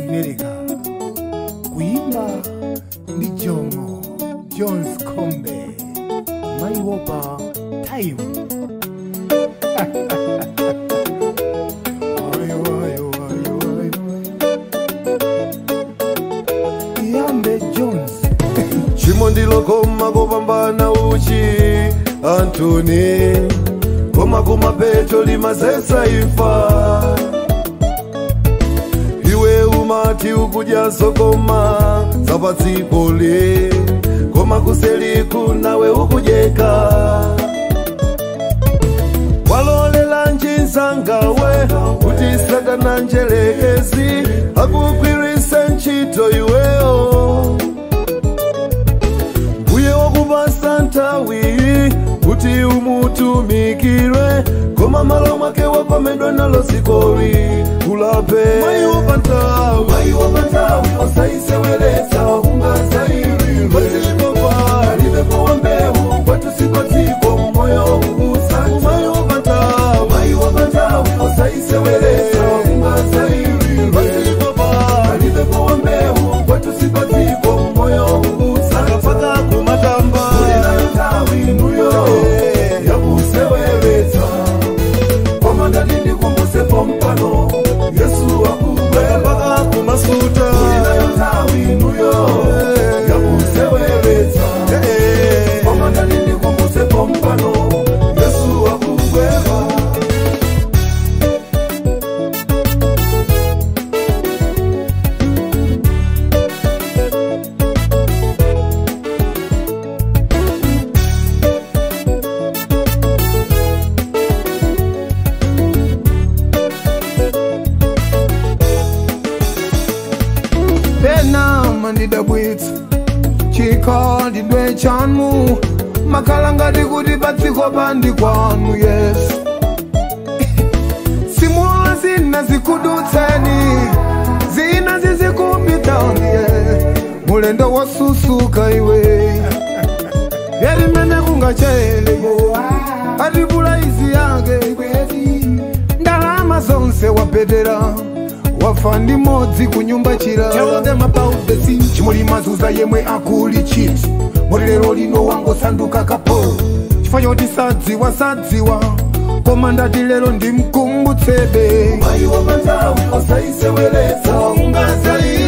america kuimba ni jongo jones combe maiwopa time ndilokoma kopambana uchi antoni koma kumapeto limazesa ifa umati ukujasokoma zapatsikole koma kuseliku nawe ukujeka walolela njinzangawe kuti sakana njelekezi akukwirise ntchito iweyo mbuye wakupa santawi kuti umutumikirwe koma malo mwake wakomendwa nalo sikowi kulape mayiwo pantawi osaise weletao chikondi ndwe chanu makhala ngati kuti patsiko pandi kwanu yesu simula zina zikudutseni zina zizikumbitani ye mulendo wasusuka iwe yalimene kungachele atipula izi yake ndalama zonse wapetera wafandimodzi kunyumba chiraimulimazuza yemwe akulichiti muri lero lino wangosanduka kapo chifanya kuti sadziwa sadziwa koma ndati lero ndimkumbutsebe aiwa manzau osaisewereza ungasaisa